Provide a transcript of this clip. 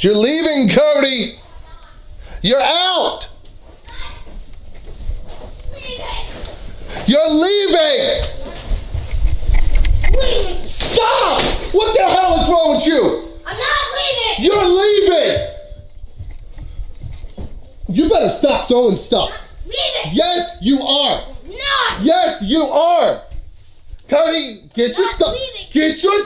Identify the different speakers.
Speaker 1: You're leaving, Cody. You're out. You're leaving. Stop! What the hell is wrong with you?
Speaker 2: I'm not leaving.
Speaker 1: You're leaving. You better stop throwing stuff.
Speaker 2: Leaving.
Speaker 1: Yes, you are.
Speaker 2: No.
Speaker 1: Yes, you are. Cody, get your stuff. Get your